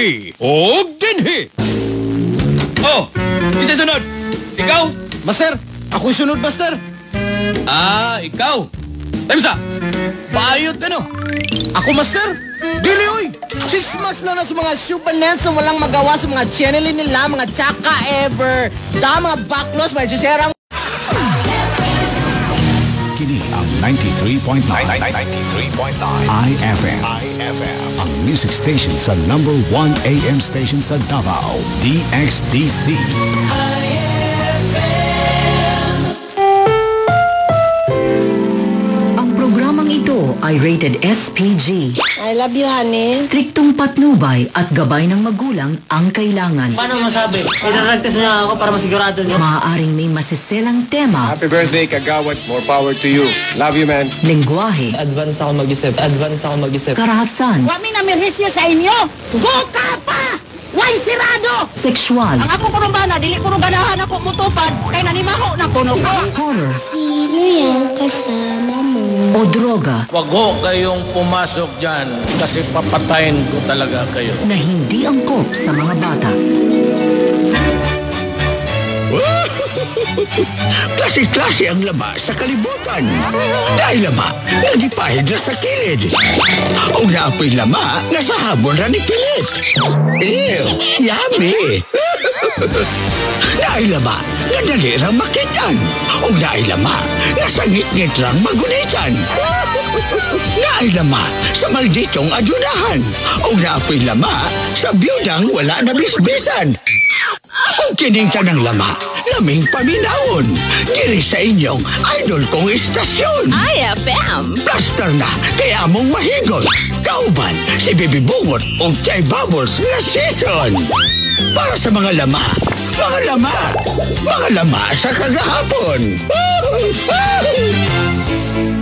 dinhi o dinhi. Oh, isa sunod. Ikaw? Master, ako sunod, Master. Ah, ikaw. Tayo sa. Paayot ka no. Ako, Master. Dili, oy. Six months na na sa mga supernets na walang magawa sa mga channeling nila, mga tsaka ever. Da, mga backloss, mga juserang 93.9 IFM. IFM. Ang music station sa number 1 AM station sa Davao. DXDC. Ang programang ito ay rated SPG. I love you, honey. Striktong patnubay at gabay ng magulang ang kailangan. Paano masabi? Ilaragtas niya ako para masigurado niyo. Maaaring may masiselang tema, Happy birthday, Kagawad. More power to you. Love you, man. lengguwahe, Advance ako mag-isip. Advance ako mag-isip. karahasan, Wami na mirhisya sa inyo. Go ka pa! Way sirado! sexual, Ang ako kurumbana, dili ko ganahan ako mutupad. Kay nanimaho na kuno ko. horror, Sino yan kasama mo? o droga Wag ho kayong pumasok dyan kasi papatayin ko talaga kayo. na hindi angkop sa mga bata. Klase-klase ang lama sa kalibutan. Dahil lama, nagipahid na sa kilid. O naapoy lama, nasa habon ra ni pilit. Ew, yummy! Dahil lama, nadali rang makitan. O dahil lama, nasangit-ngit rang magunitan. Dahil lama, sa malditong adunahan. O naapoy lama, sa biyudang wala na bisbisan. O kining tanang lama, laming paminahon. Diri sa inyong idol kong istasyon. IFM. Plaster na, kaya among mahigon. Kauban, si Bibi Bungot o Chay Bubbles nga season. Para sa mga lama, mga lama, mga lama sa kagahapon.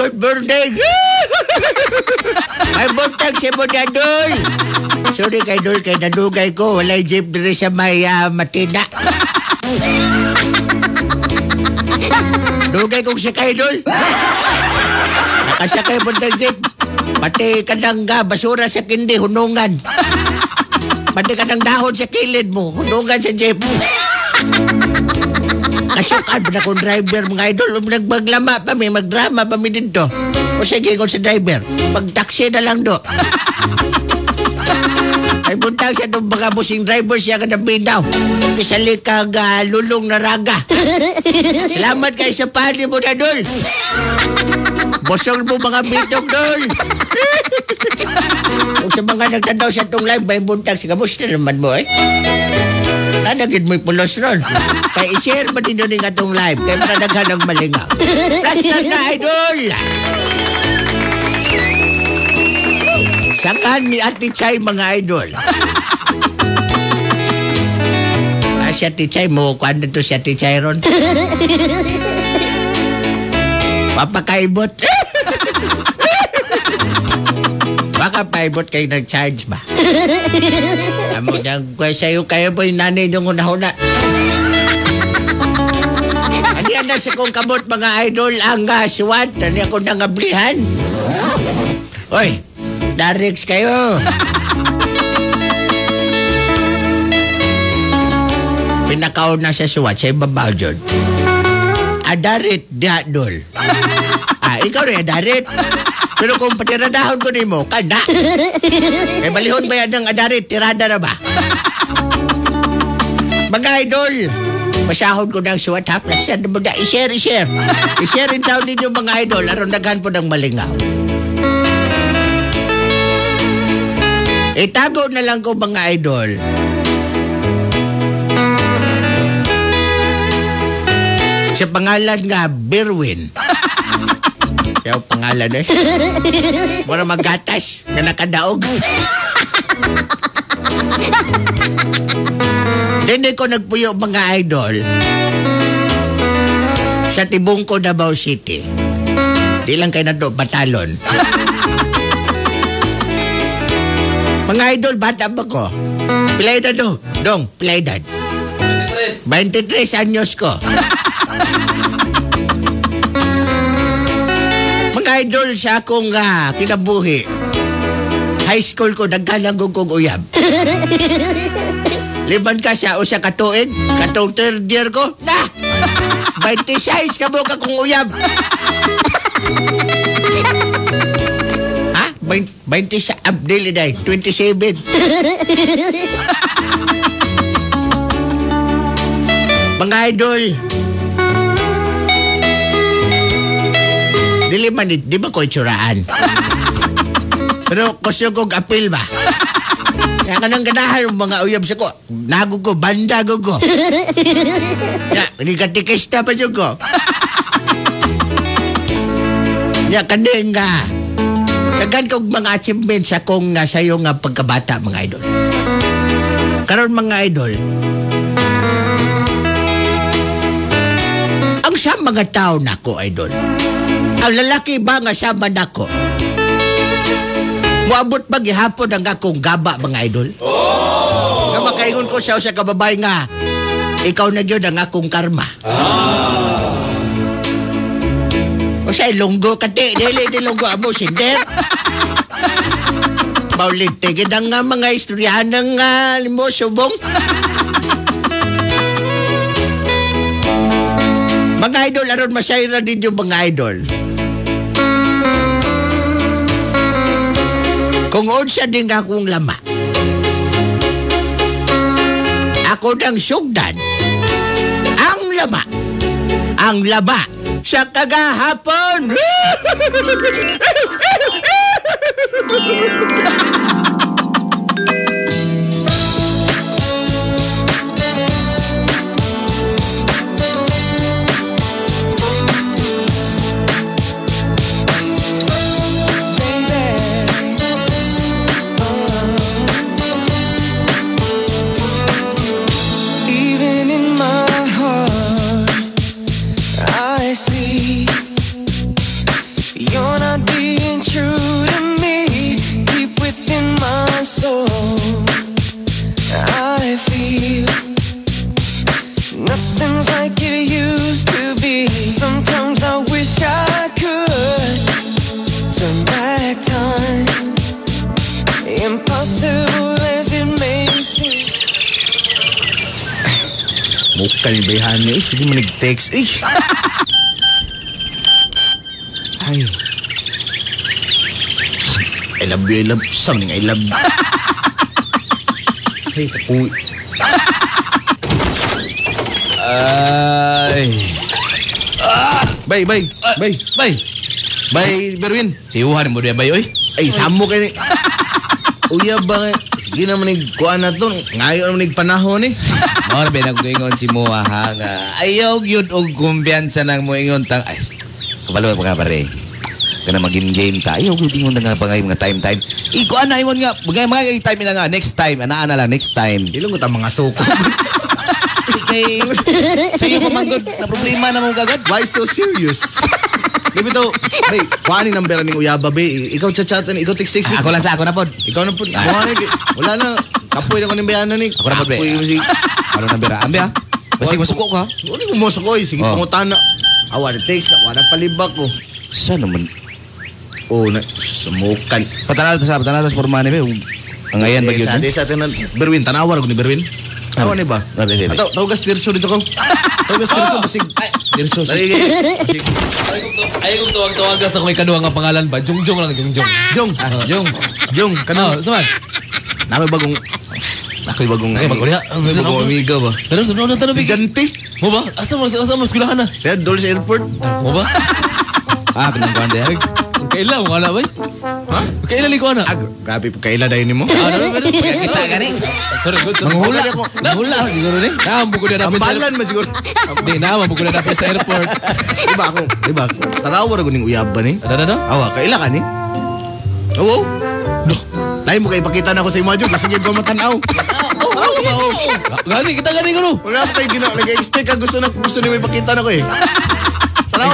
good morning. Ay, buntag si Budadol. Sorry kay Dol, kay nadugay ko. Walay jeep diri sa may ah, matina. Dugay kong si kay Dol. Nakasakay buntag jeep. Pati kadang ga, basura sa kindi, hunungan. Pati kadang dahon sa kilid mo, hunungan sa jeep. Kasukan pa na kong driver mga idol. Nagbaglama pa mi, magdrama pa mi dito. O sige kung sa driver, pag-taxi na lang do. Ay buntag siya itong mga busing driver siya ka nabinaw. Pisali kag ah, lulong na raga. Salamat kay sa pani mo na dol. Bosong mo mga bitong dol. Kung sa mga nagtanaw sa itong live, may buntag siya. Kamusta naman mo eh? Nanagid mo'y pulos ron. Kaya i-share ba din yun yung atong live? Kaya manadaghan ng malingaw. Plaster na, idol! Sakan ni Ate Chay, mga idol. Ah, si Ate Chay mo, kuhan na to si Ate Chay ron. Papakaibot. Baka paibot kayo nag-charge ba? Amo niyang kwe sa'yo kayo po yung nanay niyong una-una. Yan na sa kong kamot mga idol ang uh, suwat. Ano ako nangablihan? Oy, Darix kayo. Pinakaw na sa suwat sa ibabaw dyan. Adarit diadol. ah, ikaw rin, Adarit. Pero kung patiradahon ko nimo, kanda. Kay balihon ba yan ng adarit, tirada na ba? Mga idol, pasahod ko ng suwat ha, plus yan mo na i-share, i-share. I-share in town ninyo mga idol, aron daghan po ng malingaw. Itago na lang ko mga idol. Sa pangalan nga, Berwin. Kaya ang pangalan eh. Mura magatas na nakadaog. Dini ko nagpuyo mga idol sa Tibungko, Davao City. Di lang kayo na do, batalon. mga idol, bata ba ko? Pilay edad do? Dong, pilay edad? 23 anyos ko. Idol sa akong ah, kinabuhi. High school ko, nagkalang kong uyab. Liban ka sa usa ka tuig, katong third year ko, na! 26 ka mo ka kong uyab. ha? 20 sa Abdel day, 27. Mga idol, Dili man, di ba ko itsuraan? Pero gusto kong apil ba? Kaya ka nang ganahan mga uyab sa ko. Nago ko, banda ko ko. Ya, hindi ka tikista pa siya ko. Ya, kaning nga. Kagan kong mga achievements sa kong nga sa'yo nga pagkabata, mga idol. Karon mga idol, ang sa mga tao na ko, idol, ang lalaki ba nga sama nako? Muabot ba gihapon ang akong gaba mga idol? Oh! Nga makaingon ko siya sa kababay nga, ikaw na yun ang akong karma. O siya, lunggo ka ti. Dili, di lunggo amo, sinder. Paulit, tigid ang nga mga istoryahan ng uh, limo, subong. Mga idol, aron masayra din yung mga idol. Kung unsa din akong lama. Ako nang sugdan. Ang lama. Ang laba sa kagahapon. Mukha ni Bayhan niya eh. Sige mo nag-text eh. Ay. I love you, I love something, I love. Ay, tapuy. Ay. Bay, bay, bay. Bay. Bay, Berwin. Siyuhan mo diya, bay, oy. Ay, samo kayo ni... Uya ba? Sige naman ni kuha na to. Ngayon naman panahon eh. Mor ba nagkuingon si Moa ha nga. Ayaw yun og kumpiyansa ng mo ingon tang ay kabalo pa ka pare. Kana magin game ta. Ayaw yun ingon na nga pa nga mga time time. Iko ana ingon nga mga mga time na nga next time ana ana lang next time. Ilong ko mga suko. Kay sa iyo pamanggod na problema na mo kagad. Why so serious? Gabi to, bay, kuha ni number ni Uyaba, bay. Ikaw chat-chatan, ikaw text-text. Ako lang sa ako na pod. Ikaw na po. Kuha ni, wala na. Kapoy na ko ni Bayana ni. Ako na be. Kapoy mo si... Ano na bira? Ambi ha. Basta masuko ka. Wala ko mo ko eh. Sige, Oh. pangutana. Ah, wala text na. Wala palibak ko. Sa naman. Oh, na, sumukan. Patanaw to sa patanaw to sa pormane be. Ang ayan Eh, bagyo. Sa atin, sa atin na, Berwin, tanawar ko ni Berwin. Ano ni ba? Dali, dali. Ato, tawagas tirso dito ko. Tawagas tirso basig. Tirso. Dali, Basig. Ay kung tuwag-tuwag sa kung may kaduha nga pangalan ba? Jungjong lang, Jungjong. Jong. Jong. Jong, Ano, kanang saman? Nakoy bagong Nakoy bagong Ay, bagong niya. Ang Nakoy bagong amiga ba? Pero sa na tanong Si Janti. Mo ba? Asa mo asa mo skulahan na? Kaya dol sa airport. Mo ba? Ah, pinangkuhan din. Kailan mo ana ba? Ha? Kailan liko ana? Ah, grabe kaila dahil ni mo. Ah, ano ba? Kita ka ni. Sorry, good. Manghula ako. Manghula ako siguro ni. Naam buko na dapat. Tambalan mo siguro. Di naam buko na dapat sa airport. Diba ako? Diba? Tarawa ra ko ning uyab ba ni? Ano ano? Awa, kaila ka ni? Oo. Lain mo kay ipakita na ako sa imo jud kasi gyud ko matanaw. Oh, oh, Gani kita gani ko. Wala pa kay gina nag-expect ka gusto na gusto ni mo ipakita na ko eh.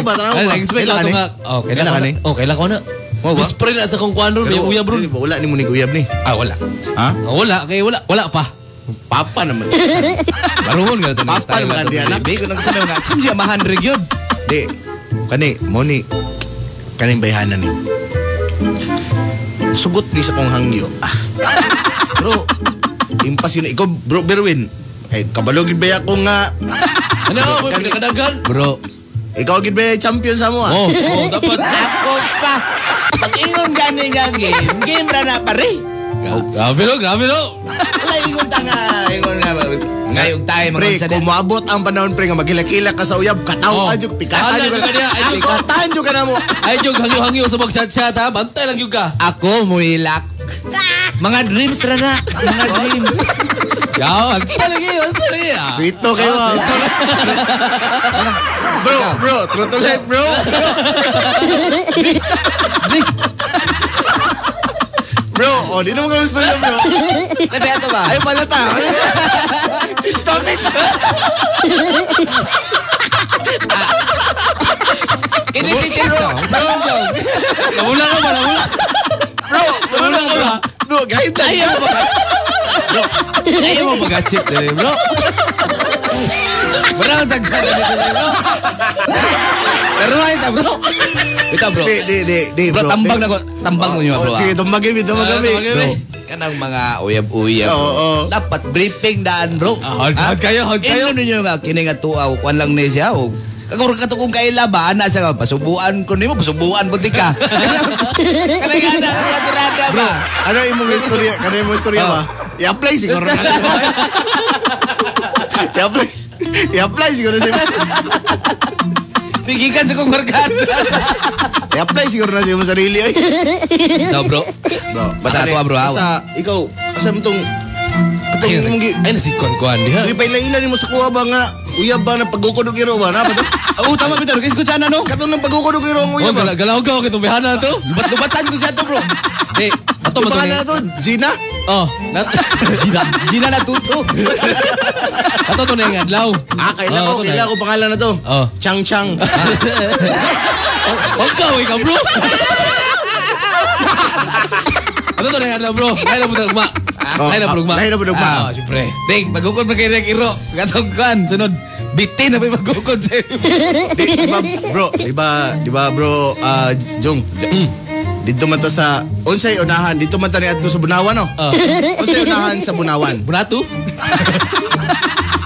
Ba? Ay, expect lang ni? nga. Oh, kailan Kaila ko ka na. ni? Oh, kailan ko na. Mo ba? Bispre na sa kong kuan ron, may Pero, uya bro. dili ba, Wala ni mo ning uyab ni. Ah, wala. Ha? Ah, wala kay wala wala pa. Papa naman. Baruhon ka na Papa naman na di, anak. Baby ko nang sabi nga. Sumsiya mahandrig yun. Di. Kani, mo ni kaning bayhanan ni. Sugot ni sa kong hangyo. Ah. Bro, impas yun. Ikaw, bro, Berwin. Kay kabalo gid ba ako nga Ano ako pinakadagan? Bro. Ikaw gid ba champion sa mo ah. Oh, oh, dapat. Ako pa. Pag-ingon gani nga game, game ra na pare. Grabe no, grabe no. Wala ingon ta nga. Ingon nga. Ngayog tayo Pre, mga sa kung maabot ang panahon pre nga magilakila ka sa uyab, kataw Oh. ka jud, pikatan Ala, jud jud ka niya. Ay, jud. Pikatan jud ka na mo. Ay, jog hangyo-hangyo sa mag-chat-chat ha. Bantay lang yung ka. Ako, muilak. Mga dreams ra na. Mga dreams. Yaw, bantay lagi, bantay lagi. ah. Sweet to kayo. Bro, bro, true to life, bro. Bro, oh, di naman gusto niya, bro. Kasi ito ba? Ay, palata. Stop it. Kini si Chesto. Nawala ka ba? Nawala. Bro, wala ka ba? Bro, na. Ayaw mo ba? Bro, ayaw mo mag-achip din, bro. Wala kang tagka na dito, bro. Pero na bro. Ito, bro. Di, di, di, Bro, bro. tambang na ko. Tambang mo niyo, bro. Oh, Sige. Ah, tumbang Bro, kanang mga uyab-uyab. Oo, oo. Dapat briefing daan, bro. Ah, hard- hard kayo, hard kayo. Ino ninyo nga, kini nga tuaw, kwan lang ni siya, o. Kaguro ka to kung kaila ba, ana siya nga, pasubuan ko nimo, pasubuan buti ka. Kanang ana, kanang tirada ba? Ano imong istorya? Ano imong istorya Oh. ba? I-apply siguro na. I-apply. I-apply siguro sa Bigikan sa kong barkada. I-apply siguro na sa imong sarili ay. No, bro. Bro, Basta ato, bro, ha? Sa ikaw, asa mo tong Ay, imong gi ay, nasikon-kuan diha. Di pa ila mo sa kuha ba nga uyab ba na pagkukod og iro ba na ba to? Oo, tama bitaw. Kasi ko na, no? Katong nang pagkukod og iro ang Oh, uyab ba? gala galaw ka kitong bihana to. Lubat-lubatan ko siya to, bro. Eh, ato mo to. na to? Gina? Oh, nat. Gina. Gina na tuto. Ato to na yung adlaw. Ah, kaila Oh, ko, ato na. kaila ko pangalan na to. Oh. Chang Chang. Huwag ka, huwag ka, bro. Ano to na yung adlaw, bro? Kaya na po na ugma. Oh, Kaya na po ugma. lahi na po ugma. Ah, siyempre. Ding, magukod pa kay Rek Iro. Gatong kan, sunod. Bitin na may magukod sa di, di ba, bro, di ba, di ba, bro, ah, Jong, dito man to sa, unsay unahan, dito man to ni adto sa Bunawan, no? Ah. Unsay unahan sa Bunawan? Bunato?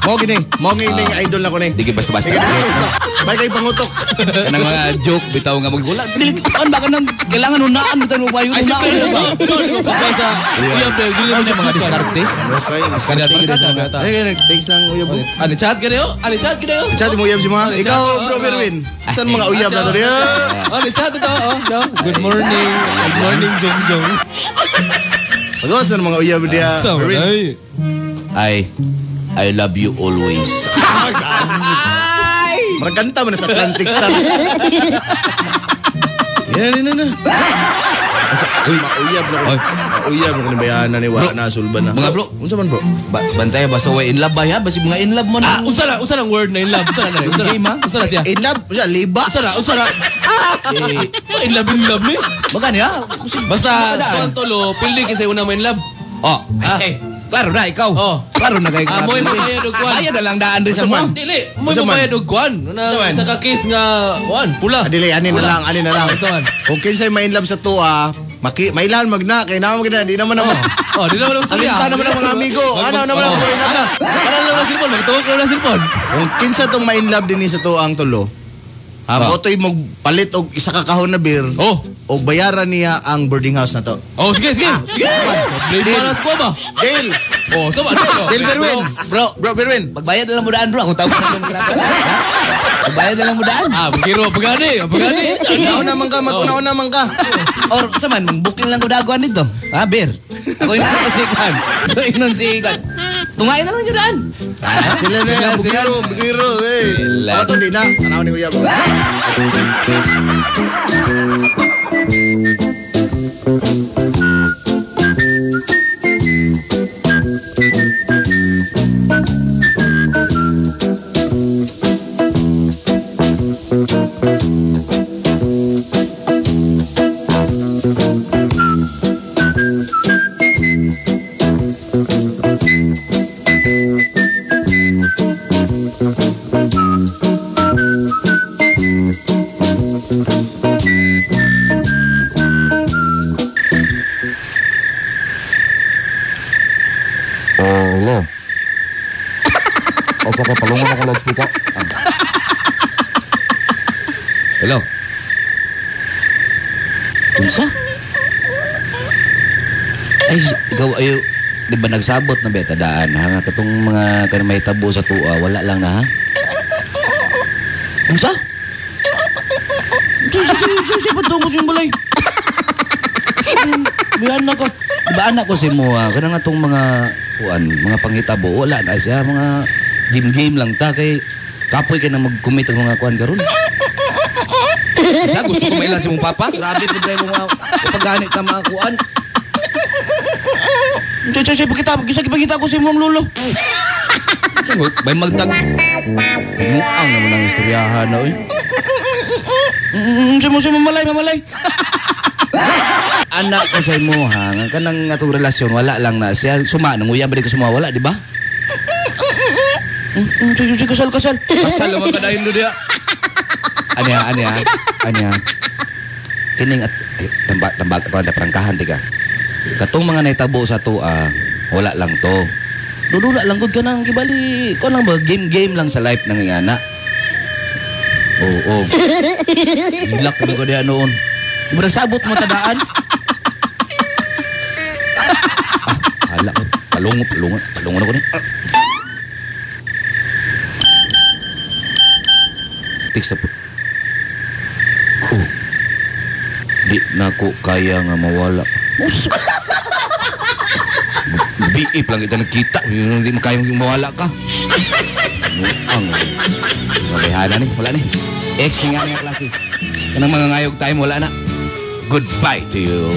Mo gini, mo gini idol na ko ni. Di kay basta-basta. Sige, basta, basta. May kay pangutok. Kanang mga joke, bitaw nga magula. Dili, an ba ka nang, kailangan hunaan, bitaw mo ba yun Ay, hunaan? siyempre. ba? Sorry, ko pa sa uyab na yung dili mo Ano na mga diskarte? Diskarte barkada. Ay, kaya nag-text ng uyab mo. Ano chat ka niyo? Ano chat ka niyo? Chat mo uyab si mga. Ano, Ikaw, chat? bro, Oh, Berwin. oh. Saan mga uyab na to niya? Ano chat ito? Oh, no. Good morning. Good morning, Jong Jong. Magawas na ng mga uyab niya. Sa Berwin. Ay. I, I love you always. Maraganta mo na sa Atlantic Star. Yan, yan, yan. Asa, uy, mauyab na ko. Mauyab na ko ni bayana ni Wala na, sulban na. Mga bro. Unsa man bro? Ba, bantay ba sa way in love ba ya? Basi mga in love mo Ah, na. unsa na? Unsa lang word na in love? Unsa na na? Unsa na? Game, ha? Unsa na siya? In love? Unsa, liba? Unsa na? Unsa na? Eh, In love, in love ni? Baka niya? Basta, sa tolo, pili kasi una mo in love. Oh, Ah. Klaro na, ikaw. Oh. Klaro na kayo. Ah, mo'y magbayad og kwan. Bayad na lang daan rin sa man? Dili, mo Unsa man? mabayad og kwan. Na sa ka-kiss nga kwan, pula. Adili, anin na lang, anin na lang. Kung kinsay ma in love sa tuwa, Maki, mailan magna, kay naman magna, di naman naman. Oh, di naman ako Alinta naman ang mga amigo. Ano naman ang swing na. Ano lang ang cellphone? Magtuwag ko na cellphone. Kung kinsa tong ma in love din sa to ang tulo. Ha, Ah. mo mo palit og isa ka kahon na beer. Oh. O bayaran niya ang boarding house na to. Oh, sige, sige. Sige. Blade para sa ba? Deal! Oh, sama ano? Deal, Berwin! Bro, bro, Berwin! Pagbayad na lang mo daan, bro. Kung tawag na lang mo? Pagbayad na lang mo daan. Ah, magkiro, pagani, pagani. Unaon naman ka, mag-unaon naman ka. Or, sa man, booking lang ko daguan dito. Ha, beer. Ako yung nasikan. Ako yung nasikan. Tungayin na lang yung daan. Ah, sila na yan, bugiro, bugiro, eh. Ako to, di na. Tanaw ni Kuya. bro. Oh, nagsabot na beta daan ha? Nga katong mga kanang may tabo sa tuwa, wala lang na ha? Unsa? Unsa sa sa sa patungo sa balay? Biyan na ko. Di ba anak ko si Mua, kanang atong mga kuan, mga panghitabo, wala na siya, mga game-game lang ta kay kapoy ka na mag-commit ang mga kuan karon. Sa gusto ko mailan si mong papa? Grabe dre mo pagganit ka mga kuan. Chay, chay, chay, pakita, kisa kipakita ko si mong lolo. Bay magtag. Muang naman ang istoryahan na, oy. Mm, siya mo, siya mamalay, mamalay. Anak ko sa imo, ha? Nga kanang atong relasyon, wala lang na siya. Suma, nanguya ba di ka sumawala, di ba? Mm, mm, Sige, sige, kasal, kasal. Kasal naman ka dahil doon diya. Anya, anya, anya. Kining at ay, tambak tambak pa da prangkahan tika. Katong mga naitabo sa to ah, wala lang to. Dudula lang gud kanang gibali. Ko lang ba game game lang sa life ng ingana. Oo, oo. Hilak na ko diha noon. Ibra sabot mo tadaan. ah, hala ko. Palungo, palungo, palungo na ko ni. Ah. Text po. Oh. Di na ko kaya nga mawala. Biip lang kita nagkita. Hindi mo kayang mawala ka. Ang Malihana ni. Wala ni. Ex ni nga nga klase. Kanang mga ngayog time, wala na. Goodbye to you.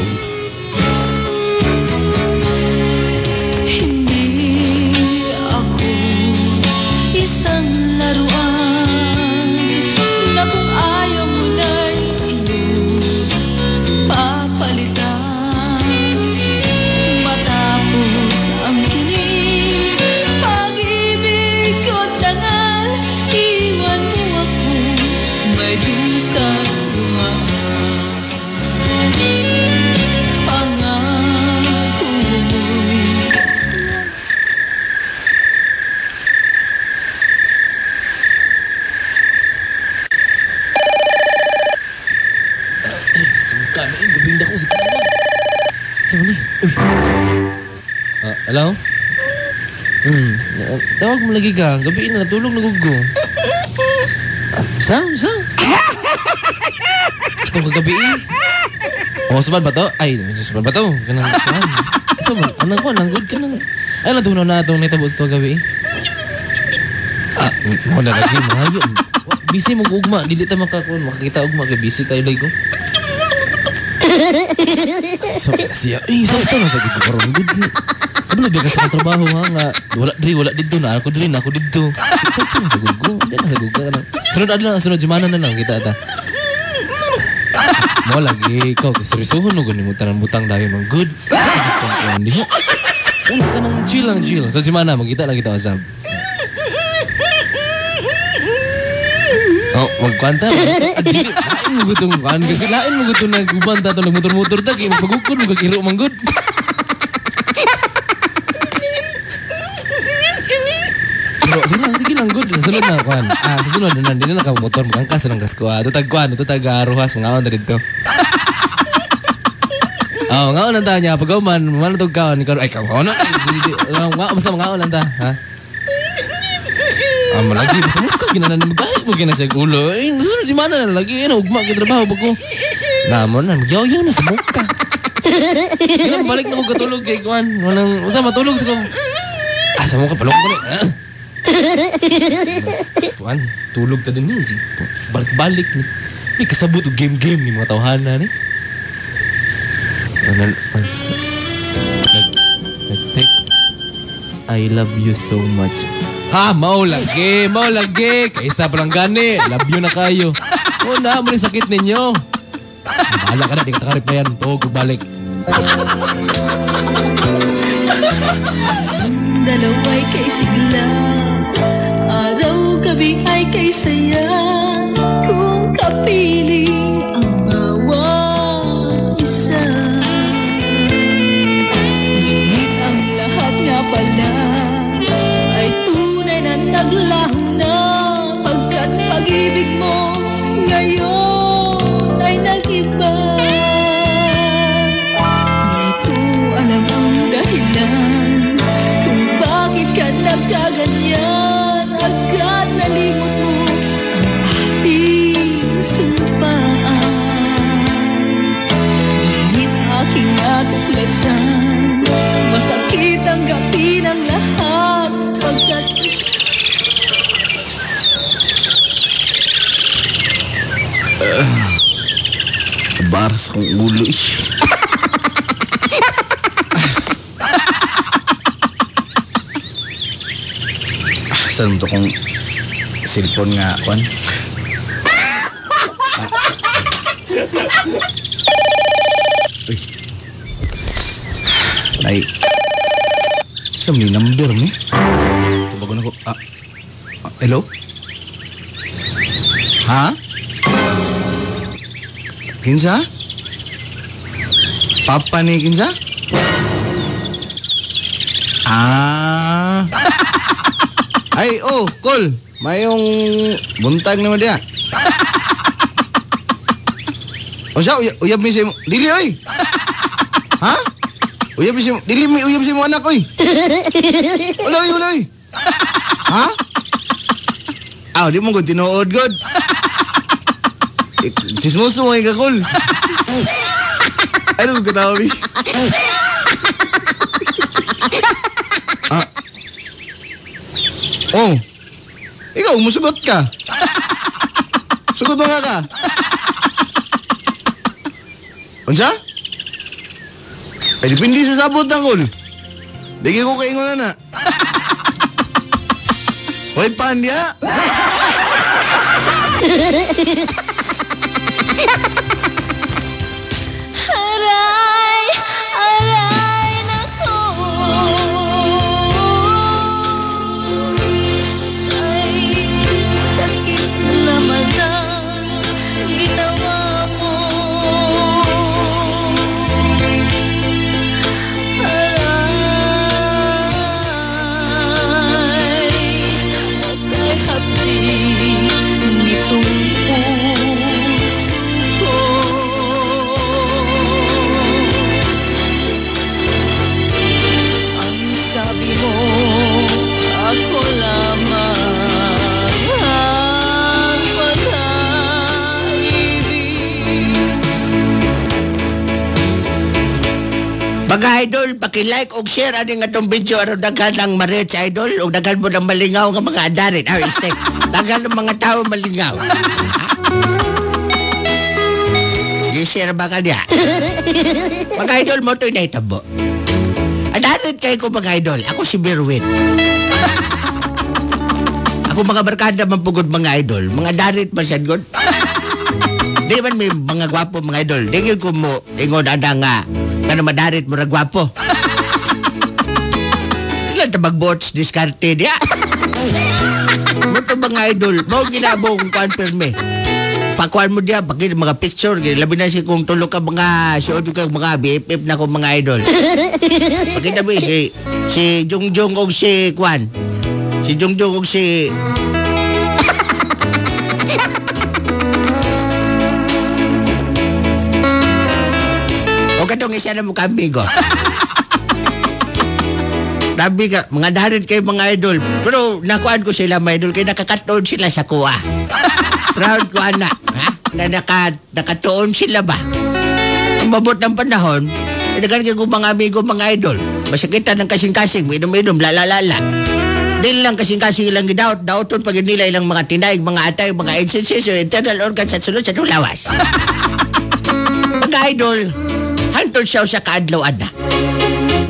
Tawag mo lagi ka. Gabi na, natulog na gugo. Ah, Sa? Sa? Ito kagabi eh. O, saban ba to? Ay, saban ba to? Kanang, kanang. Saban, anang ko, anang good ka nang. Ay, natunaw na itong naitabo sa ito gabi eh. Ah, na lagi, mga yun. Busy mo ugma, dili ta makakita ugma kay busy kayo lay ko. So, siya, eh, sa ito na sa gito karon good. Kabalo biya ka sa trabaho ha nga. Wala diri, wala dito na ako diri na ako dito. Sa ito na sa gugo, di na sa gugo ka na. Sunod adlaw, sunod jumana na lang kita ta. Mo lagi ikaw kasi seryosohon mo gani mo tanang butang mong good. Hindi mo. Ano ka nang chill lang chill. Sa semana magkita lang kita. Oh, magkwanta. Adili, lain mo gutong kan gagid lain mo gutong naguban ta tong motor-motor ta kay magpagukod mo gagiro manggod. Pero sige lang, sige lang, good. Sa sunod na, kuhan. Ah, sa sunod na, hindi na nakamotor, magangkas ng gas ko. Ah, tutag kuhan, tutag uh, ruhas, mga on na dito. Oh, mga on lang ta niya. Pag man, man itong kawan, ikaw, ay, kawan na. Mga, basta mga on lang ta, ha? Ah, malagi, basta mo ka, ginanan magkahit mo gina sa ulo. Eh, si Mana, lagi, eh, ugma, kitrabaho pa ko. Namon na, magyaw-yaw na muka. Kailan balik na ko katulog kay Kuan. Walang, usa matulog sa ko. Ah, sa muka, palong ko na. Ah. Kuan, tulog ta din ni. Balik-balik ni. Ni kasabot og game-game ni mga tawhana ni. Ano, nag, nag-text. I love you so much. Ha, mao lagi, mao lagi. Kaisa pa lang gani. Love you na kayo. O na, mo rin sakit ninyo. Bahala ka na, di ka takarip na yan. Tuog, balik. Dalaway kay sigla Araw gabi ay kay saya Kung kapiling tunay na Pagkat pag-ibig mo Ngayon ay nag-iba. Di ko alam ang dahilan Kung bakit ka nagkaganyan. Agad nalimot mo ang ating sumpaan Ngunit aking natuklasan Masakit ang gabi ng lahat Pagkat kong ulo eh. Ah, Saan mo to kung cellphone nga, Kwan? Ah. Uy. Ay. Saan may number ni? Tubagon ako. Ah. ah, hello? Ha? Kinsa? Papa ni Kinsa? Ah. Ay, oh, call. Mayong buntag naman dia. O siya, uyab, uyab mi si mo. Dili, oy. Ha? Uyab mi si mo. Dili mi, uyab si mo anak, oy. Uloy, uloy. Ha? Aw, di mo ko tinuod, God. Chismoso mo yung kakul. Ano ko katawa, Mi? ah. Oh. Ikaw, musugot ka. Sugot nga ka. Unsa? Ay, dipindi sa sabot ng kul. Digi ko kaingon na na. Hoy, pandya! Mga idol, paki-like og share ani nga tong video aron daghan ang ma-reach idol ug daghan mo ng malingaw nga mga adarit. Aw, istek. Daghan ng mga tao malingaw. I-share ba ka niya? mga idol mo to'y naitabo. Adarit kay ko mga idol. Ako si Berwin. Ako mga barkada mampugod mga idol. Mga darit man siya good. Di man may mga gwapo mga idol. Di ko mo ingon ada nga na madarit mo na gwapo. Ilan ta mag-bots diskarte diya. Muto mga idol, mo ginabong kuan perme. Pakuan mo diya, pagkita mga picture, labi na si kung tulo ka mga, si Ojo ka mga BFF na ko mga idol. Pagkita mo si, si Jungjung og si Kwan. Si Jungjung og si... o katong isa na mo kamigo. Sabi ka, mga darit kayo mga idol. Pero nakuan ko sila mga idol kaya nakakatoon sila sa kuha. Proud ko anak. Ha? Na naka, nakatuon sila ba? Umabot ng panahon, Inagan ko mga amigo mga idol. Masakitan ng kasing-kasing, minum-minum, lalalala. Dili lang kasing-kasing ilang gidaot, daoton pag nila ilang mga tinaig, mga atay, mga agencies, internal organs at sunod sa tulawas. mga idol, hantod siya sa kaadlaw na.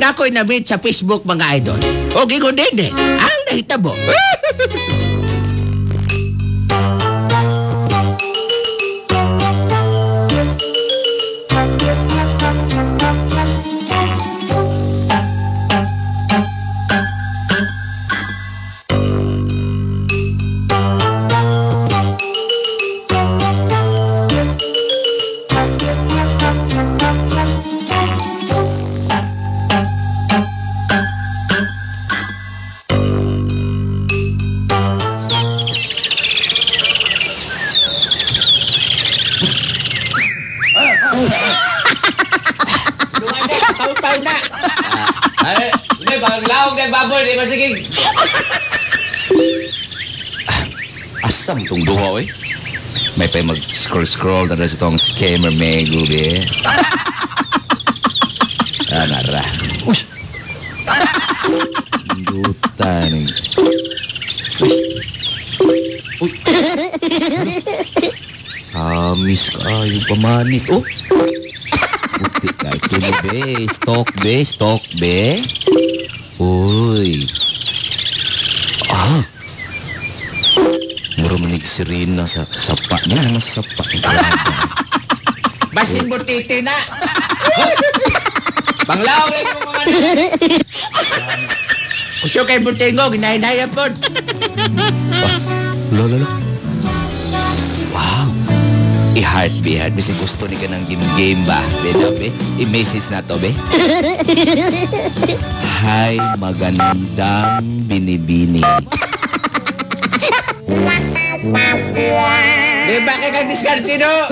Nako'y nabit sa Facebook mga idol. O gingon din eh. Ang nahitabo. Taw-taw na. Ay, hindi, paglaog ng baboy, di masigig. Asam tong duha, oy. May pa mag-scroll-scroll na rin sa tong scammer may gubi. Ah, nara. Uy! Duta ni. Uy! Amis ka, yung pamanit. Oh! Ka. Kini be. Stock be. Stock be. Uy. Ah. Muro manig sirina sa sapa niya. Ano sa sapa? Basin butiti na. Banglaw rin yung mga Usyo kay butingo, ginahinaya po. Lo, lo. I-heart be, heart. Bisi gusto ni ka ng game-game ba? Be, be? I-message na to, be. Hi, magandang binibini. Di ba kay kang diskarte no?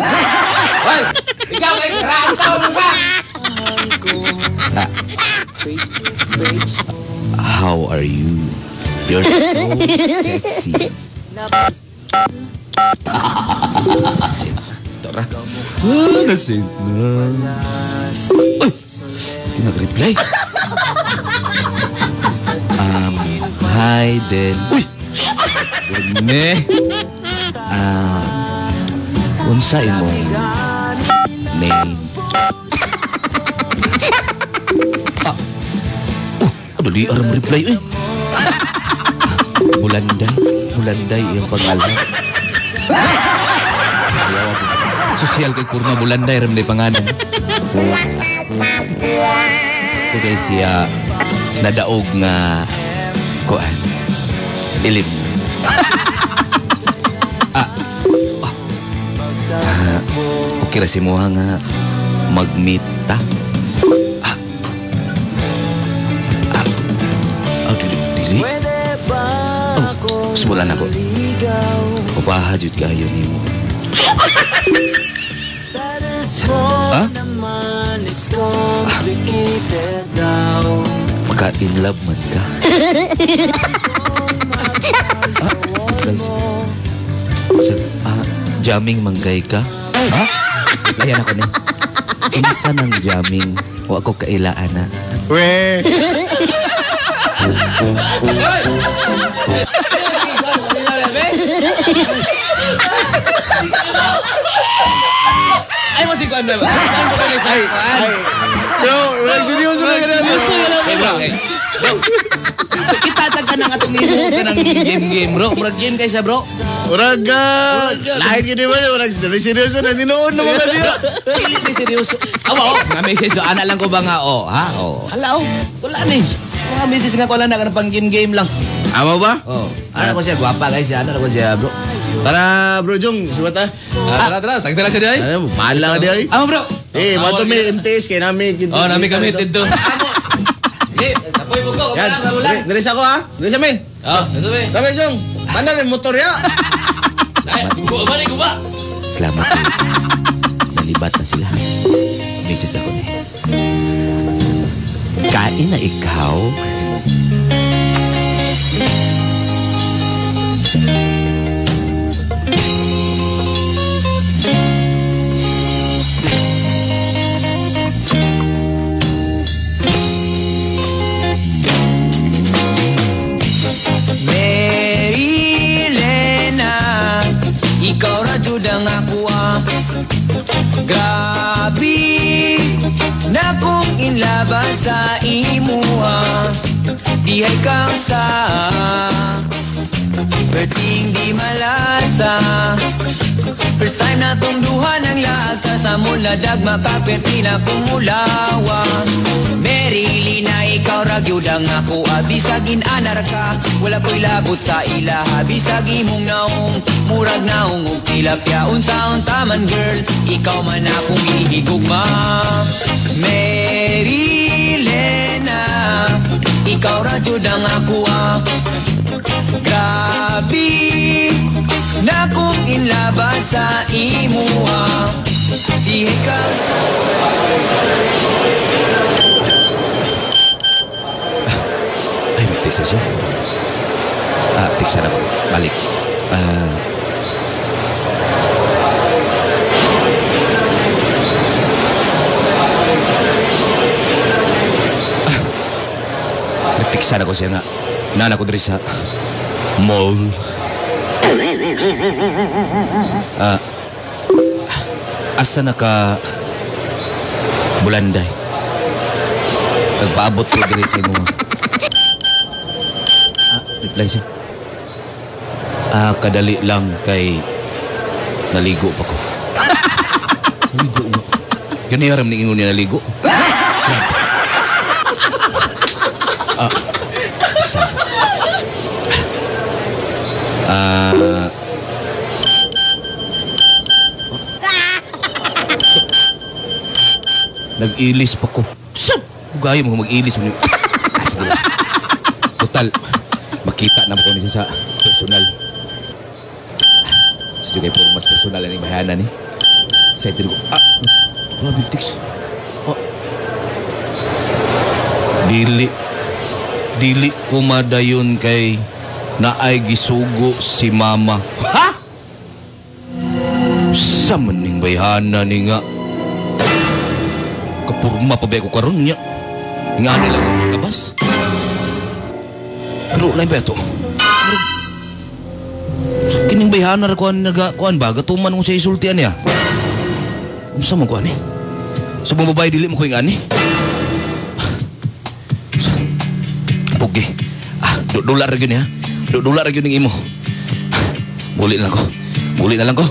Hoy! Ikaw kay ka mo ka! How are you? You're so sexy. Tora. Ah, nasin na. Uy! Hindi nag-reply. um, hi, Den. Uy! Bune. Ah, unsa imong name? Ah. Oh, ano di aram reply eh. Bulanday, Bulanday yung pangalan. Ayaw ako. Social kay Kurma Bulanday ram di pangalan. Ito guys siya nadaog nga kuan. Ilim. ah. ah. Ah, okay ra si mo nga mag-meet ta. Ah. Ah. Oh, dili, dili. Oh, sumulan ako. Upaha jud kayo nimo. Ha? Maka in love man ka. ah, guys. Sa, ah, jamming manggay ka? Ha? Layan ako ni. Kinsa ng jamming o ako kailaan na. We. Ay mo si Kuan ba? Ay mo kami sa Kuan. Bro, seryoso na ganun. Gusto ka lang bro. Itatag ka ng atong nimo ka ng game-game bro. Murag game kay sa bro. Urag ka. Lahat yun naman. Urag, dali seryoso na. Dinoon naman ka niya. Dili ni seryoso. Awa oh, nga message so ana lang ko ba nga oh, ha? Oh. Hala oh. Wala ni. Mga message nga ko lang na pang game-game lang. Amo ba? Oh, ano ko siya, gwapa guys siya, ano ko siya, bro. Tara, bro Jong, suwat ah. Ah, tara, tara. Sagda na siya di ay. Bahala ka ay. Amo bro. Eh, Ah, mato wala may. MTS kay nami. Oh, nami committed to. Sige, tapoy mo ko, kapala, kapala. dali- dali sa ako ha. Dali sa mi. Ah, ito ba? Sabi Jong, ano rin motor ya? Ay, guba ba ni guba? Salamat eh. Nalibat na sila. Misis ako eh. Kain na ikaw. Mary ako ah. Grabe Na kung inlaba sa imuha Dihay kang sa Berting di malasa First time na tong duha ng laagta Sa mula dagma kapit di na ikaw ragyod ang ako Abisagin anar ka Wala ko'y labot sa ilaha Bisag imong naong. Murag naong ug tilapya Unsaon taman girl? Ikaw man akong ihigugma. Merilena Ikaw ragyod ang ako ah. Grabe Na kung inlaba sa imuha Di ka sa Ay, may text na siya. Ah, text na ako. Balik. Ah, ah, Nagtiksan ako siya nga. Nana ko diri sa mall. Ah, asa na ka bulanday? Nagpaabot ko diri sa imo. Ah, reply siya. Ah, kadali lang kay naligo pa ko. naligo nga. Ganiyaram ni ingon niya naligo. ah, sabi. Ah, Nag-ilis pa ko. Sap! Gayo mo mag-ilis mo. Ah, sige lang. Total, makita na ko niya sa personal. Sa kay puro mas personal ni bahana ni. Excited ko. Ah, grabe tiks. Oh. Dili. Dili ko madayon kay naay gisugo si mama. Ha? Sa maning bayhana ni nga. Kapurma pa ko karon niya. Nga nila ko labas. Pero lain ba ito? Sa kining bayhana ra kuan naga kuan ba gatuman mo sa isultian niya. Unsa man kuan ni? Sa mga dili mo ko ingani. Pugi. Ah, du- dolar ra gyud ni ha. Du- Dolar ra gyud ning imo. Buli na lang ko. Buli na lang ko.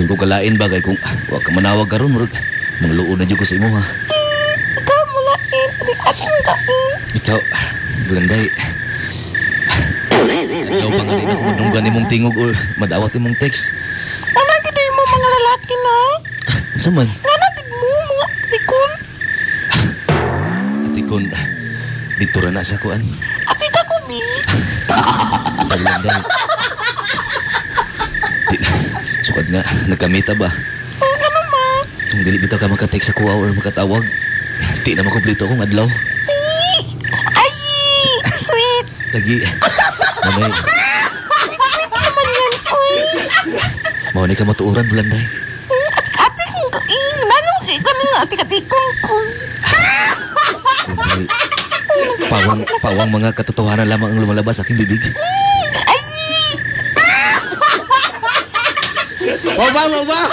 Ni asin ko kalain bagay kung ah, wa ka manawag karon murag mangluon na jud ko sa imo ha. Ikaw malain. Di atin ka. Bitaw, bulanday. Adlaw pa nga din ako manunggan imong tingog o madawat imong text. Wala gid mo mga lalaki na. Unsa man? Nanatid mo mga tikon. Ati kon dito na sa kuan. Ati ka ko bi. Na, sukad nga, nagkamita ba? Oh, ano ma? Kung dili bitaw ka makatext sa kuha or makatawag, di na makomplito akong adlaw. Ay! Sweet! Lagi, manay, Sweet naman yan, uy. Mao ni ka matuuran bulanday. Ati kong kain. Kay kami nga ati katikon ko. Bulanday. Pawang pawang mga katotohanan lamang ang lumalabas sa aking bibig. Ay! Mau ba, mau ba?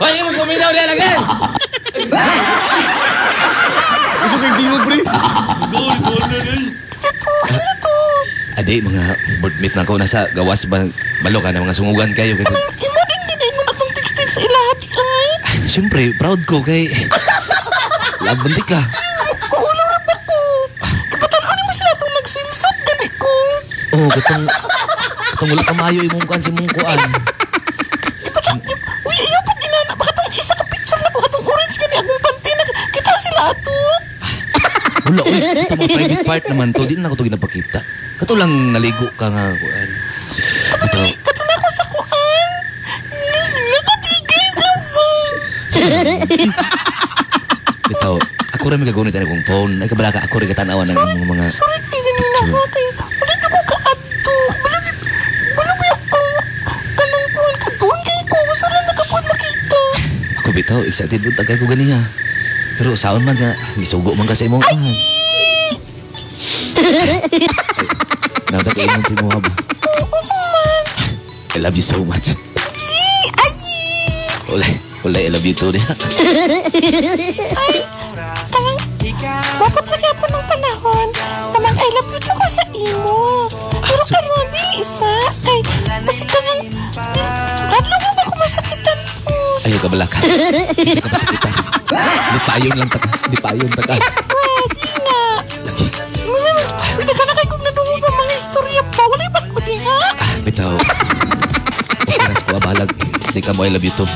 Hoy, mo kuminaw diyan agad. Gusto kay di mo pre. Ito, ito. Adi mga boardmate na ko nasa gawas ba balo ka na mga sungugan kayo kay Imo rin din mo na itong text sa ilahat. Ay! Siyempre, proud ko kay Labanti ka. Rin ako. Kapatalaan mo sila itong nagsinsot. Gani ko. Oh, katong katong wala ka maayo imong kuan sa imong kuan. Wala oy, ito mga private part naman to, di na ako to ginapakita. Kato lang naligo ka nga kuan. Ito, Kato na ako sa kuan. Nagatigil ka ba? ito, ako rin magagunit na akong phone. Ay kabala ka, ako rin katanawan ng mga mga Sorry ganina picture. ha kay ulit ako kaato. Balagi balagi ako. Kanang kuan ka doon kay ko. Gusto rin nakapuan makita. Ako bitaw, excited po tagay ko ganiya. Pero saon man nga, gisugo man kasi imong kuan. Nada ko imong si ba? Unsa man? I love you so much. Ay! Wala, wala, I love you too. diha. Ay! Kanang Wapot lagi ako ng panahon. Tamang I love you to ko sa imo. Pero karon dili isa. Kay basi kanang Hadlo mo ba ko masakitan po? Ayaw ka bala ka. Hindi ka masakitan. Di payon lang taka. Di payon taka. Pwede na. Lagi. Hindi ka na kay kung nadungog ang mga istorya pa. Wala ba ko diha? Bitaw. Okay na ko balag. Di ka mo I love you too.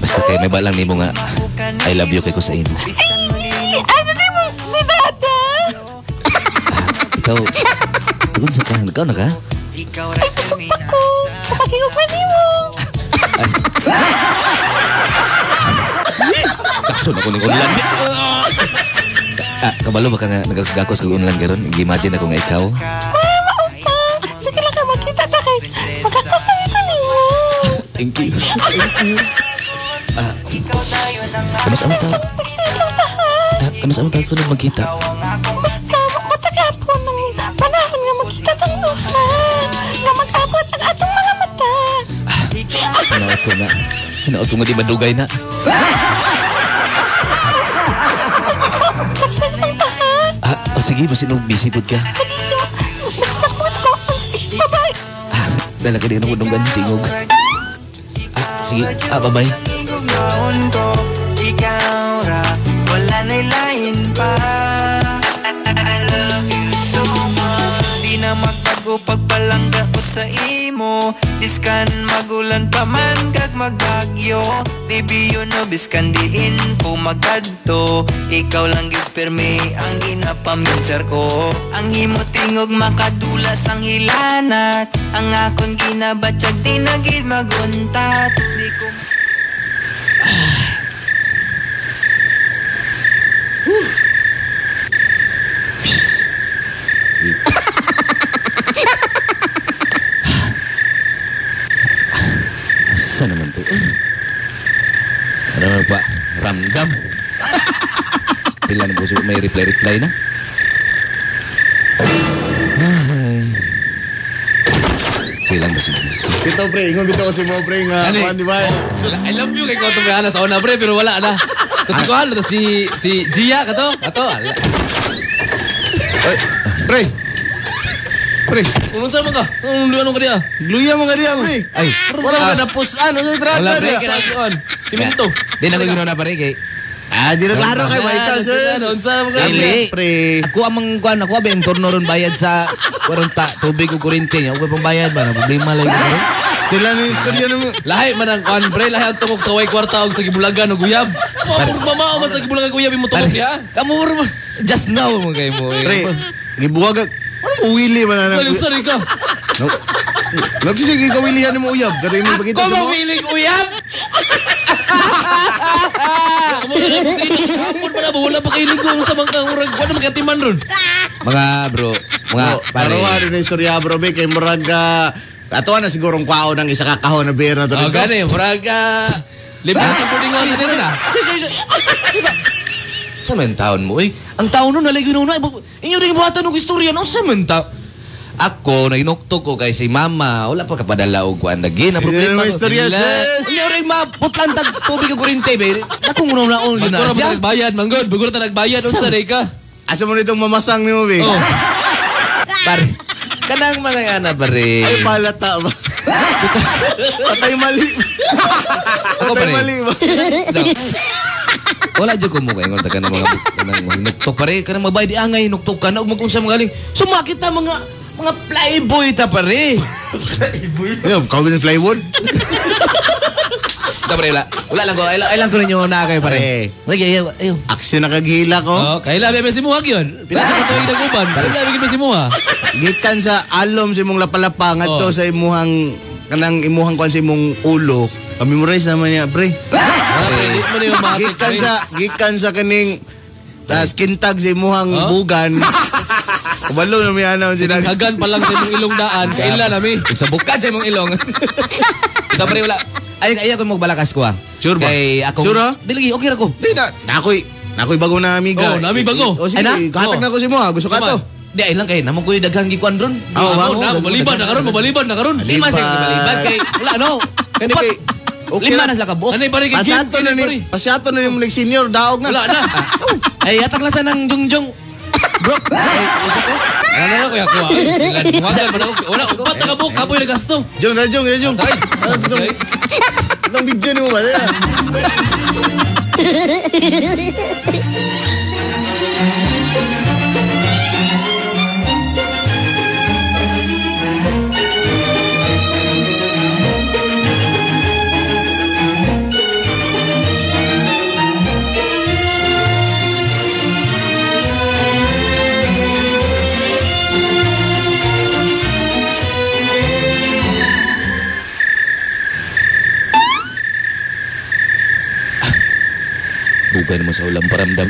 Basta kay may balang nimo nga I love you kay ko sa imo. Ay! Ano na mo? Ni Dada? Bitaw. Tugod sa ka. Nagkaw na ka? Ay, busog pa Takso na ko ng unlan. Ah, kabalo ba ka nga nagagagakos kag unlan karon? Imagine ako nga ikaw. Sige lang ka makita na kay magkakusta ito ninyo. Thank you. Thank you. Ah, kamas ang ta, ha? Ah, kamas ang ko na magkita? Basta, matagapon ng panahon nga magkita tang duha. Nga mag-abot ang atong mga mata. Hinaot ko na. Hinaot ko nga di madugay na. Backstage Sige, masinog busy pod ka. Ko. Bye-bye. Ah, dala ka din ako nung tingog. Ah, sige. Ah, bye-bye. Ikaw ra Wala na'y lain pa imo Diskan magulan pa man kag magbagyo Baby you know biskan diin ko magadto Ikaw lang gyud permi ang ginapaminser ko Ang himo tingog makadulas ang hilanat Ang akon ginabatyag di na gid maguntat Di ko To? Ano pa? Ramdam. Pila na siya may reply-reply na. Ay. Kailan ba siya? Bitaw pre, ingon bitaw ko si mo pre nga kuan di ba? I love you kay Koto Mayana sa una, pre, pero wala na. Tapos si Kuhan, tapos si, si Gia, kato, ato, ala. Pre. Pre, Unong sa mga? Unong liwanong ka diya? gluya mo ka diya, pre. Ay, Wala ka napusan. Ano yung trata Wala, pre. niya? Simento. Di na ko ginawa na pare kay. Ah, di na klaro kay Michael, sis. Unsa mo ka? Pre. Ako amang kuan ako abeng turno ron bayad sa karon ta tubig ug kuryente nya. Ug pang bayad ba problema lang. Stila na yung istorya mo. Lahi man ang kuan pre, lahi ang tungok sa way kwarta og sa gibulagan og uyab. Mao mamao man sa gibulagan uyab imo tungok diha. Kamur. Just now mo kay mo. Pre, gibuwag ka. Ano mo wili man na? Kaling sari ka. Nagsige ka wilihan mo uyab. Ko pakita sa mo. mawiling uyab. Kamu na mo pa na ba wala pa kay ligong sa mga urag. Wala man katiman ron. Mga bro, mga pare. Pare. Paro na istorya bro, be. Kay murag ah, Ato na sigurong kwao ng isa kakahon na beer na to. Oh, gani, murag ah, libre ka po din nga nila na. Sa man taon mo eh. Ang taon nun nalagay nun na. Inyo rin buhatan ng istorya. No, sa man taon. Ako, nainuktok ko kay si mama. Wala pa kapadala og kuan lagi na Sige problema. sis. Inyo rin maputlan tag tubig ug kuryente be. Ako mo na on yun Bagura na mo siya. nagbayad, manggod. Bagura ta nagbayad. Unsa day ka? Asa mo nitong mamasang ni mo, be? Oh. Pare. Kanang mga ana pare. Ay, palata ba? Patay mali. Patay mali ba? Wala jud ko mo kay ngol taga ng mga nuktok pare kanang mabay di angay nuktok ka na ug magunsa mga galing. Sumakit ta mga mga playboy ta pare. Ayun, kawin ng plywood. Ta pare wala. Wala lang ko. Ay lang- ay lang ko ninyo na kay pare. Lagi ayo ayo. Aksyon na kagila ko. Oh, kaila bebe si Muhag yun. Pinata ka tuwing naguban. Kaila bebe si Muha. Gikan sa alom sa imong lapalapa ngadto Oh. sa imuhang kanang imuhang kwan sa imong ulo. Memorize naman niya, pre. Hindi mo na yung mga Gikan sa gikan sa kaning uh, skin tag sa imuhang Oh? bugan. Kabalo na may anaw sila. Hagan pa lang sa imong ilong daan. Kaila nami. Sa bukad sa imong ilong. Ta pare wala. Ay ay ako magbalakas ko ah. Sure ba? Kay ako. Sure, ah? Dili okay ra ko. Di na, nakoy, nakoy bago na amiga. Oh, nami bago. O sige, Ay, na? kahatag Oh. na ko si mo ha. Gusto ka to. Di ay lang kay namo ko daghang gikuan ron. Oh, Ako bago. na, mabaliban na karon, mabaliban na karon. Lima sa balibad kay wala no. Kani kay okay Lima na. sila ka buok. Ano pare kay Pasyato na ni, pasyato na ni mo senior daog na. Wala na. Ay hatag lang sa nang jungjong. Bro, ay usa ko. Ano na kuya ko? Pa na. Wala, upat na kabuk. Kapoy na gasto. Jong, na. Tay. Ano itong, itong video ni mo ba? Bugay naman sa ulam paramdam.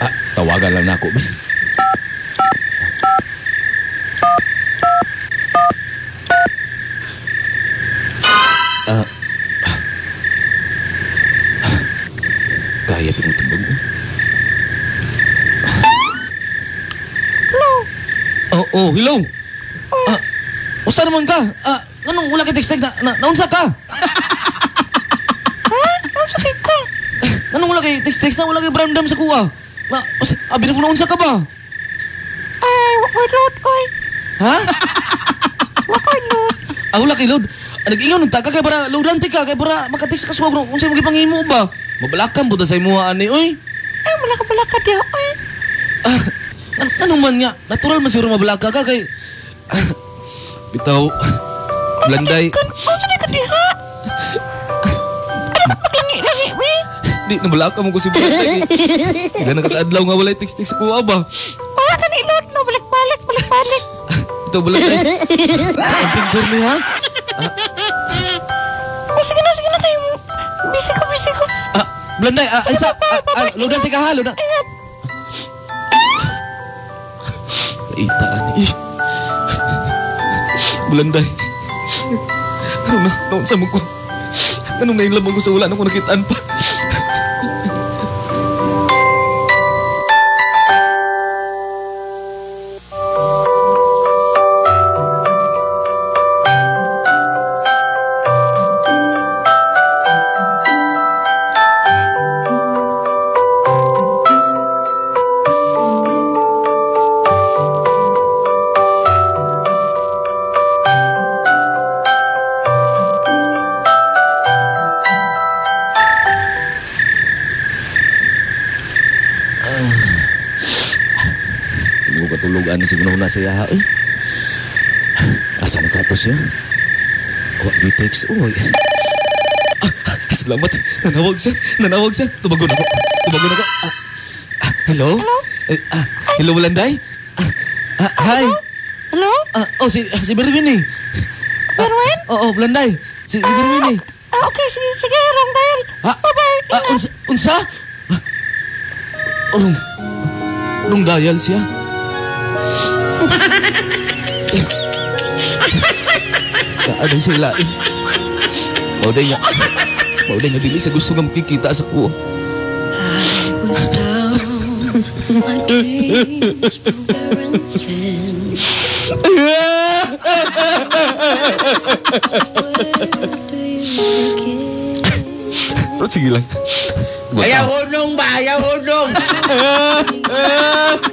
Ah, tawagan lang na ako. be. Ah. Kaya pinutubog mo. Hello? Oh, oh, hello. Ah, usa naman ka? Ah, anong wala text na, na naunsa ka? Ha? Ang sakit ka. Anong wala kay text text na wala kay brandam sa kuha? Na, us, abi na ko naunsa ka ba? Ay, walot, oy. Ha? Wakoy, lot. Ah, wala kay load. Ah, nag-ingon ta ka kay para loadante ka kay para maka-text ka suwag kung sa'yo magipangimo ba? Mabalakam buta sa imo ani oy. Ay, malaka-balaka di, oy. Ah, an- ano man nga, natural man siguro mabalaka ka kay ah, bitaw blanday di nabalaka mo ko si blanday. Ilan na kakaadlaw nga wala text text ko ba? Wala ka ni lot, no? Balik-balik, balik-balik. Ito blanday. Ang picture ni ha? Oh, sige na, sige na kayo. Busy ko, busy ko. Ah, blanday, ah, ay sa, ah, ah, loadante ka ha, loadante. Ingat. Ita ani. Bulanday. Ano na, naon sa mo ko. Anong nailabang ko sa wala na ko nakitaan pa. Siya? Wa ni text. Uy. Ah, salamat. Nanawag siya. Nanawag siya. Tubagon ako. Tubagon ako. Ah, ah, hello? Hello? ah, hello, Walanday? Ah, ah, hi. Hello? Ah, oh, si, si Berwin eh. Berwin? Oo, oh, Blanday. Si, si Berwin eh. Ah, okay, sige, sige, wrong dial. Ha? Bye-bye. Ah, unsa? Unsa? Ah, Anong, anong dial siya? Saan ay sila eh? Mauday nga. Mauday nga dili sa gusto nga makikita sa kuha. My dreams were wearing thin. Pero sige lang. Ayaw hunong ba? Ayaw hunong!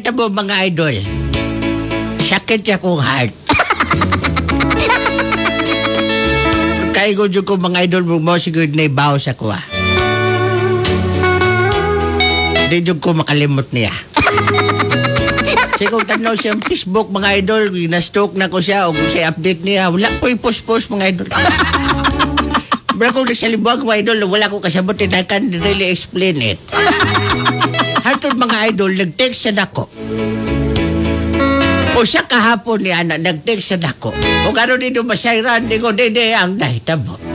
Motor na ito mo mga idol. Sakit siya kong heart. Kaya ko ko mga idol mo mo siguro na ibaw sa kuha. Hindi ko makalimot niya. Kung tanaw siya ang Facebook mga idol, na-stalk na ko siya o kung siya update niya, wala ko i-post-post mga idol. Bro, kung nagsalibuag mga idol, wala ko kasabot can't really explain it. Hatod mga idol, nag-text siya nako. O siya kahapon ni Ana, nag-text siya nako. O gano'n dito masayran, di ko dede ang nahitabo.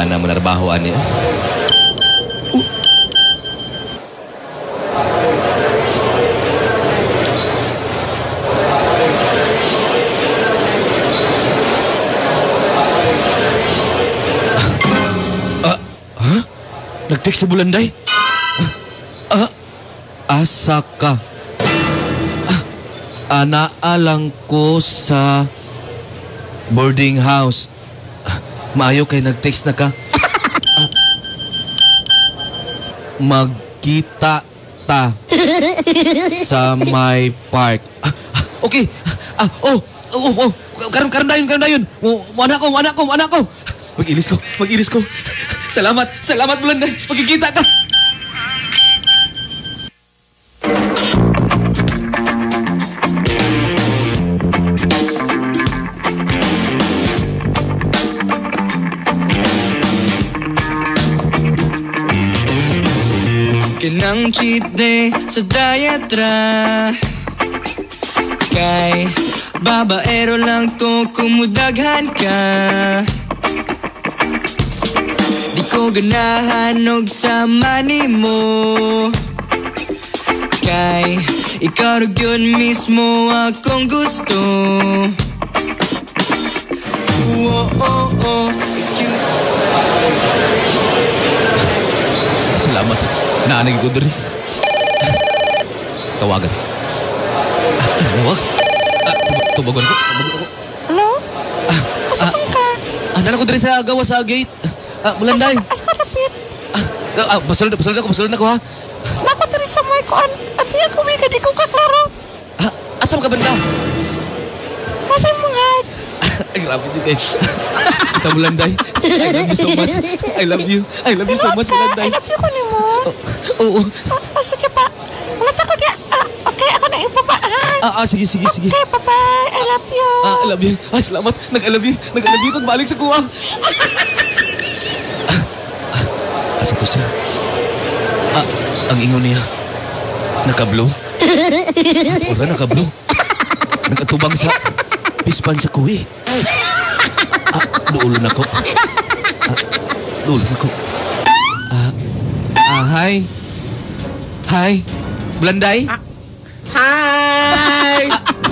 Ako'y gana mo narbahoan niya. Ah, ha? Nag-text si Bulanday? Ah, asa ka? Ah, anaalang ko sa boarding house. Ah, Maayo kay nag-text na ka. Ah, magkita ta sa my park. Ah, ah, okay. Ah, oh, oh, oh. Karon karon dayon, karon dayon. Oh, anak ko, anak ko, anak ko. Mag-ilis ko, mag-ilis ko. Salamat, salamat Bulanday. Magkikita ka. Kanang cheat day sa diet ra Kay babaero lang to kumudaghan ka. Di ko ganahan og sama mo. Kay ikaw rin yun mismo akong gusto. Oh, oh, oh, excuse Salamat. Naanig ko diri. Tawagan. Ah, tawag? Ah, tub- tubagon ko. Tubagon ko. Hello? Ah, ah, nana ko diri sa gawa sa gate. Ah, Bulanday. Asa ka dapit? Ah, ah, pasulod, pasulod ako, pasulod ako ha. Nako diri sa may kuan. Ati ako wika di ko kaklaro. Ah, asam ka banda? Kasi mo heart. Ay, grabe yun kay. Kita Bulanday. I love you so much. I love you. I love you so much, Bulanday. I love you ko ni mo. Oo. Ah, sige pa. Wala ta ko diya. Ah, okay, ako na ibaba ha. Ah, ah, sige, sige, sige. Okay, bye-bye. I love you. Ah, I love you. Ah, salamat. Nag-I love you. Pagbalik sa kuha. ah, asa to siya? Ah, ang ingon niya. Nakablo? Ora nakablo. Nakatubang sa pispan sa kuwi. Ah, duulo na ko. Ah, duulo na ko. Ah, ah, hi. Hi. Blanday? Hi!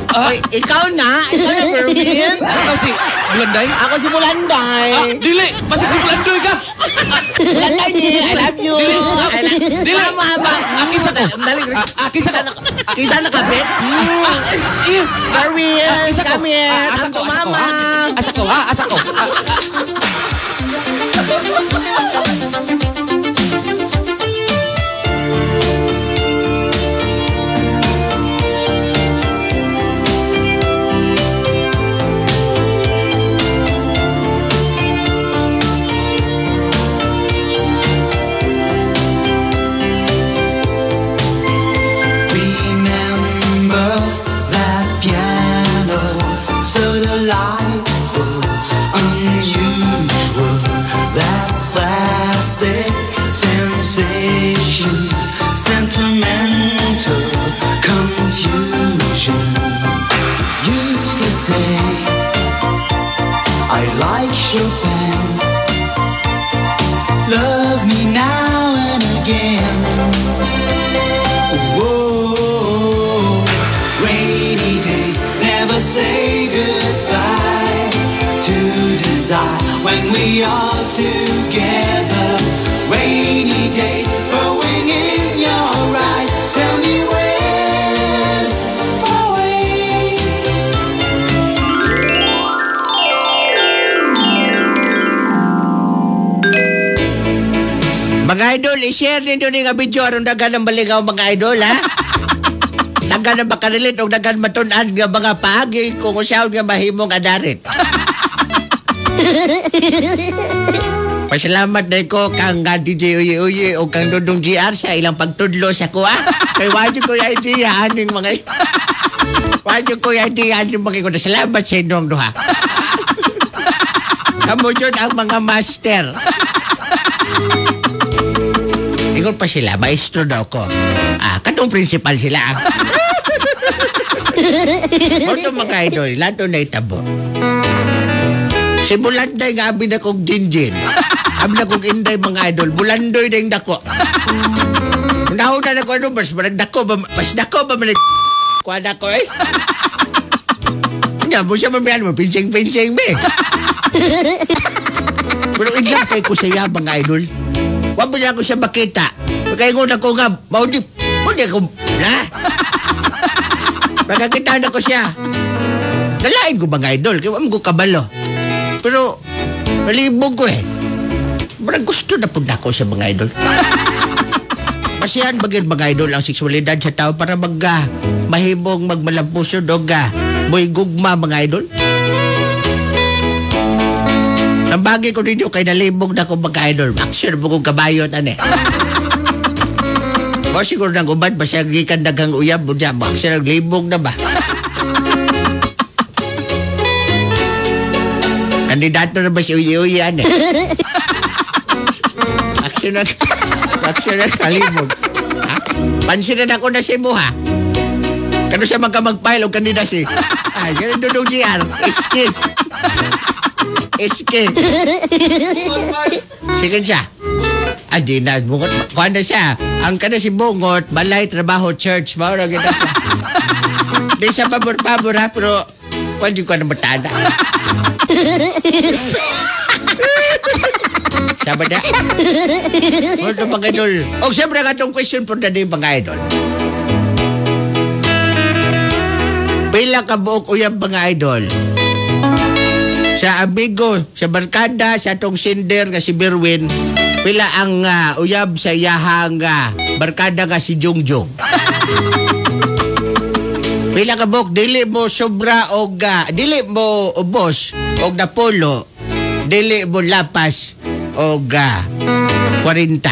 Oy, ikaw na? Ikaw na, Berwin? Ikaw si Blanday? Ako si Bulanday. Ah, dili! Pasig si Blandoy ka! Bulanday ni, I love you. Dili! I love Dili! Mama, mama. Akin sa ko! Dali, Akin sa ko! Kisa na kapit? Berwin, come here. Ah, asa ko, mama. ah. Asa ko, ha? Asa ko. I-share ninyo ni nga video aron dagan ng baligaw mga idol, ha? Dagan na makarilit o dagan matunan nga mga paagi kung usaw nga mahimong adarit. Pasalamat na ko kang nga DJ Uye Uye o kang Dudong GR sa ilang pagtudlo sa kuha. Kay wadyo ko yung idea aning mga... wadyo ko yung idea aning mga ko. Salamat sa inyong duha. Kamu ang mga master. Ingon pa sila, maestro daw ko. Ah, katong principal sila. Moto mga idol, lato na itabo. Si Bulanday nga abi na kong jinjin. Abi na kong inday mga idol. Bulandoy na yung dako. Nahon na na ko ano, mas dako ba, mas dako ba man Kuha na ko eh. Nga, mo siya mamihan mo, pinsing-pinsing be. Pero ilang kay ko siya mga idol. Mo niya ako siya makita. Kaya ko na ko nga, maudi, maudi ako, na. Magkakita na ko siya. Dalain ko mga idol, kaya wag ko kabalo. Pero, nalibog ko eh. Parang gusto na punta ko sa mga idol. Masiyan bagay mga idol ang seksualidad sa tao para mag ah, mahimong magmalampuso dog uh, boy gugma mga idol. Ang bagay ko ninyo kay nalibog na ko mga idol. Action mo kong kabayot ane. Mo siguro nang ubad ba siya gikan dagang uyab mo dyan. Action ang libog na ba? Kandidato na ba si Uyi Uyi ane? Action na action na kalibog. Ha? Pansinan ako na si mo ha. Kano siya magkamag-file o kandidasi? Ay, ganun doon GR. Iski. Iski. Sige siya. Ay, na. Bungot. Kuha na siya. Ang kana si Bungot, balay, trabaho, church. Maura kita siya. Di siya pabor-pabor ha, pero kuha ko na matada. Sabi na. Mga mga idol. O, siyempre itong question for the day, mga idol. Pila ka buok uyab mga idol. Sa amigo, sa barkada, sa atong sinder nga si Berwin, pila ang ah, uyab sa iyahang ah, barkada nga si Jungjung. Pila ka buok, dili mo sobra og ah, dili mo ubos og napolo, dili mo lapas og ah, 40.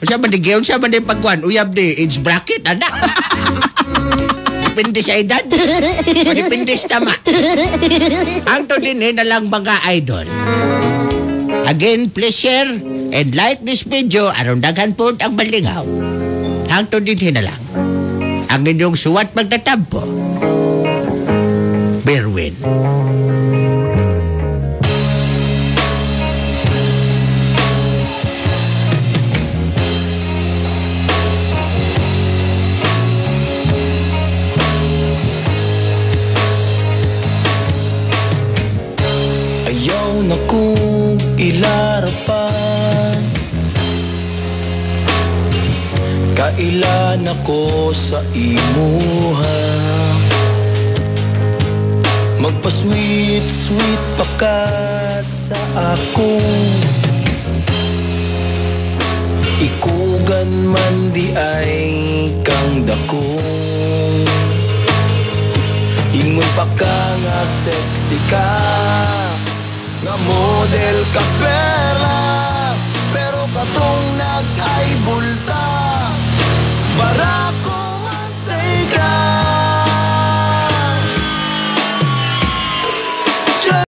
Siya man di gayon, siya man di pagkuhan, uyab di age bracket, anak. Depende sa edad. O depende sa tama. Ang to din eh, na lang mga idol. Again, please share And like this video, aron daghan po ang malingaw. Hangtod din na lang. Ang inyong suwat magtatampo. Berwin. Ayaw na kong ilarapan. Kailan ako sa imuha? Magpa-sweet, sweet pa ka sa ako. Ikugan man di ay kang dakong Ingon pa ka nga sexy ka mo del kaspera Pero katong nag ay bulta Para kumantay ka